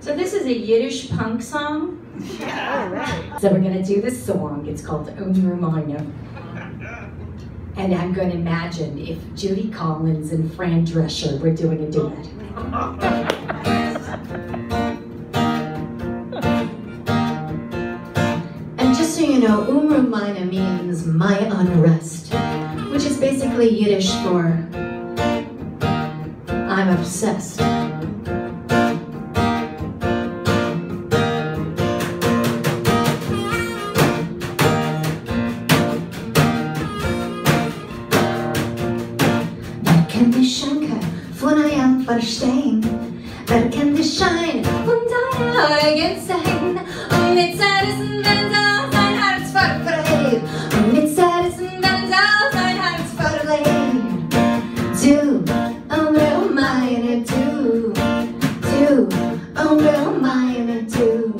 So this is a Yiddish punk song. Yeah, all right. So we're gonna do this song. It's called Umru Mayne. And I'm gonna imagine if Judy Collins and Fran Drescher were doing a duet. And just so you know, Umru Mayne means my unrest, which is basically Yiddish for I'm obsessed. Verstehen? Wer kennt die Schein von deiner Eigensein? Und mit Zerrissen, da sein Herz verbreit. Und mit Zerrissen, da sein Herz verleiht. Du, umru meine du. Du, umru meine du.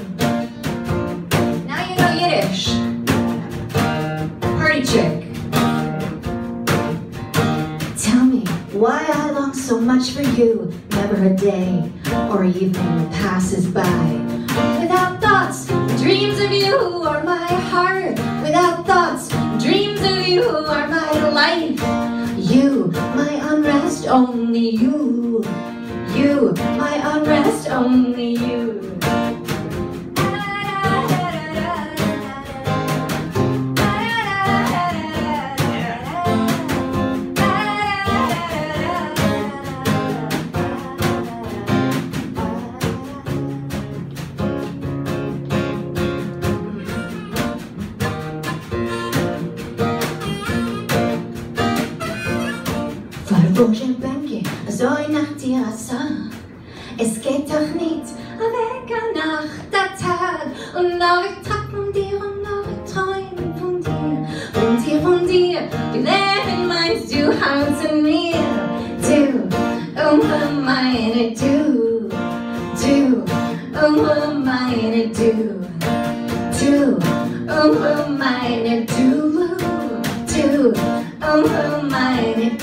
Now you know Yiddish. Why I long so much for you. Never a day or evening passes by without thoughts, dreams of you are my heart. Without thoughts, dreams of you are my life. You, my unrest, only you. You, my unrest, only you. Je Bänke, so nach dir sah. Es geht doch nicht weg nach der Tag. Und ich tag von dir und noch ich träum von dir. Und hier von dir, die Leben meinst du, Haut zu mir. Du, oh meine du. Du, oh meine du. Du, oh meine du. Du, oh meine